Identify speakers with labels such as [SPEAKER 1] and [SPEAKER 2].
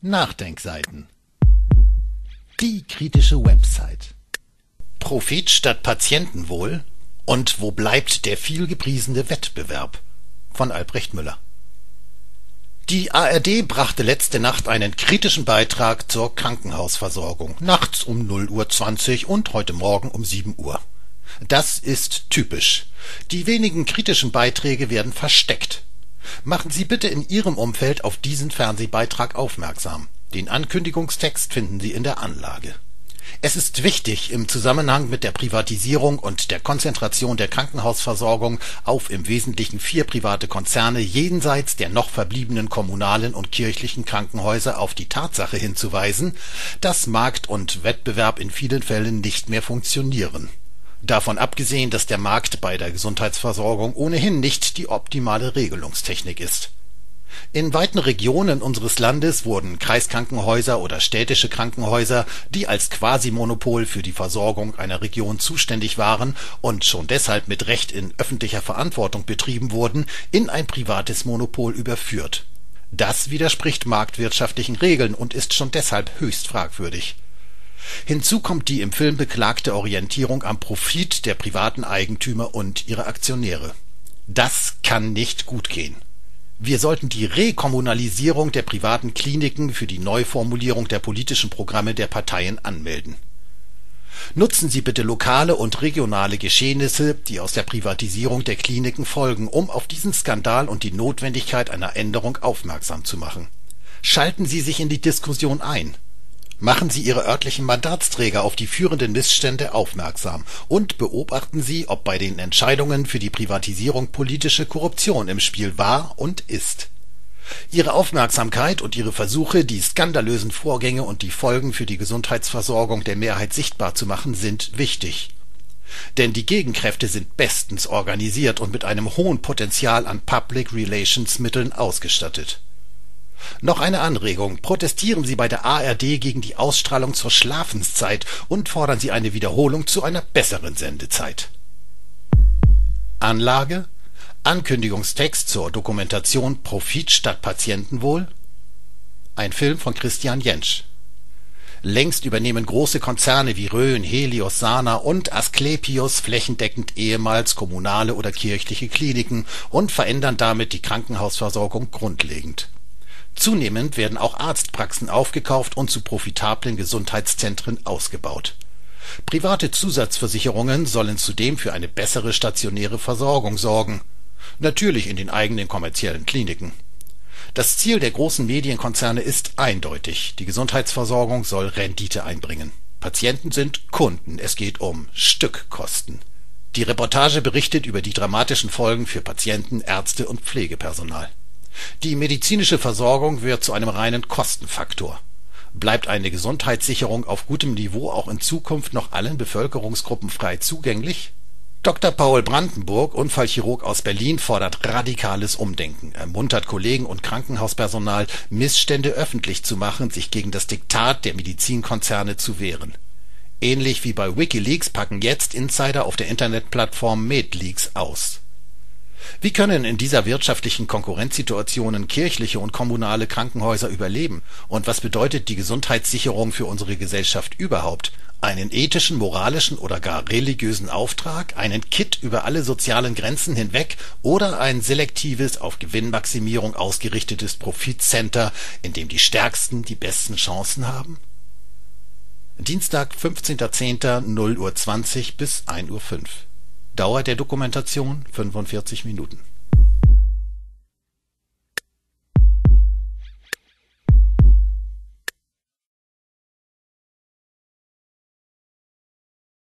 [SPEAKER 1] Nachdenkseiten. Die kritische Website. Profit statt Patientenwohl und wo bleibt der vielgepriesene Wettbewerb von Albrecht Müller. Die ARD brachte letzte Nacht einen kritischen Beitrag zur Krankenhausversorgung, nachts um 0.20 Uhr und heute Morgen um 7 Uhr. Das ist typisch. Die wenigen kritischen Beiträge werden versteckt. Machen Sie bitte in Ihrem Umfeld auf diesen Fernsehbeitrag aufmerksam. Den Ankündigungstext finden Sie in der Anlage. Es ist wichtig, im Zusammenhang mit der Privatisierung und der Konzentration der Krankenhausversorgung auf im Wesentlichen vier private Konzerne jenseits der noch verbliebenen kommunalen und kirchlichen Krankenhäuser auf die Tatsache hinzuweisen, dass Markt und Wettbewerb in vielen Fällen nicht mehr funktionieren Davon abgesehen, dass der Markt bei der Gesundheitsversorgung ohnehin nicht die optimale Regelungstechnik ist. In weiten Regionen unseres Landes wurden Kreiskrankenhäuser oder städtische Krankenhäuser, die als Quasi-Monopol für die Versorgung einer Region zuständig waren und schon deshalb mit Recht in öffentlicher Verantwortung betrieben wurden, in ein privates Monopol überführt. Das widerspricht marktwirtschaftlichen Regeln und ist schon deshalb höchst fragwürdig Hinzu kommt die im Film beklagte Orientierung am Profit der privaten Eigentümer und ihrer Aktionäre. Das kann nicht gut gehen. Wir sollten die Rekommunalisierung der privaten Kliniken für die Neuformulierung der politischen Programme der Parteien anmelden. Nutzen Sie bitte lokale und regionale Geschehnisse, die aus der Privatisierung der Kliniken folgen, um auf diesen Skandal und die Notwendigkeit einer Änderung aufmerksam zu machen. Schalten Sie sich in die Diskussion ein Machen Sie Ihre örtlichen Mandatsträger auf die führenden Missstände aufmerksam und beobachten Sie, ob bei den Entscheidungen für die Privatisierung politische Korruption im Spiel war und ist. Ihre Aufmerksamkeit und Ihre Versuche, die skandalösen Vorgänge und die Folgen für die Gesundheitsversorgung der Mehrheit sichtbar zu machen, sind wichtig. Denn die Gegenkräfte sind bestens organisiert und mit einem hohen Potenzial an Public Relations Mitteln ausgestattet noch eine Anregung: Protestieren Sie bei der ARD gegen die Ausstrahlung zur Schlafenszeit und fordern Sie eine Wiederholung zu einer besseren Sendezeit. Anlage? Ankündigungstext zur Dokumentation Profit statt Patientenwohl? Ein Film von Christian Jentsch. Längst übernehmen große Konzerne wie Rhön, Helios, Sana und Asklepios flächendeckend ehemals kommunale oder kirchliche Kliniken und verändern damit die Krankenhausversorgung grundlegend Zunehmend werden auch Arztpraxen aufgekauft und zu profitablen Gesundheitszentren ausgebaut. Private Zusatzversicherungen sollen zudem für eine bessere stationäre Versorgung sorgen, natürlich in den eigenen kommerziellen Kliniken. Das Ziel der großen Medienkonzerne ist eindeutig, die Gesundheitsversorgung soll Rendite einbringen. Patienten sind Kunden, es geht um Stückkosten. Die Reportage berichtet über die dramatischen Folgen für Patienten, Ärzte und Pflegepersonal die medizinische Versorgung wird zu einem reinen Kostenfaktor. Bleibt eine Gesundheitssicherung auf gutem Niveau auch in Zukunft noch allen Bevölkerungsgruppen frei zugänglich? Dr. Paul Brandenburg, Unfallchirurg aus Berlin, fordert radikales Umdenken, ermuntert Kollegen und Krankenhauspersonal, Missstände öffentlich zu machen, sich gegen das Diktat der Medizinkonzerne zu wehren. Ähnlich wie bei WikiLeaks packen jetzt Insider auf der Internetplattform MedLeaks aus wie können in dieser wirtschaftlichen Konkurrenzsituation kirchliche und kommunale Krankenhäuser überleben, und was bedeutet die Gesundheitssicherung für unsere Gesellschaft überhaupt? Einen ethischen, moralischen oder gar religiösen Auftrag, einen Kitt über alle sozialen Grenzen hinweg oder ein selektives, auf Gewinnmaximierung ausgerichtetes Profitcenter, in dem die Stärksten die besten Chancen haben? Dienstag, 15.10. 0 Uhr 20 bis 1 Uhr 5 Dauer der Dokumentation? 45 Minuten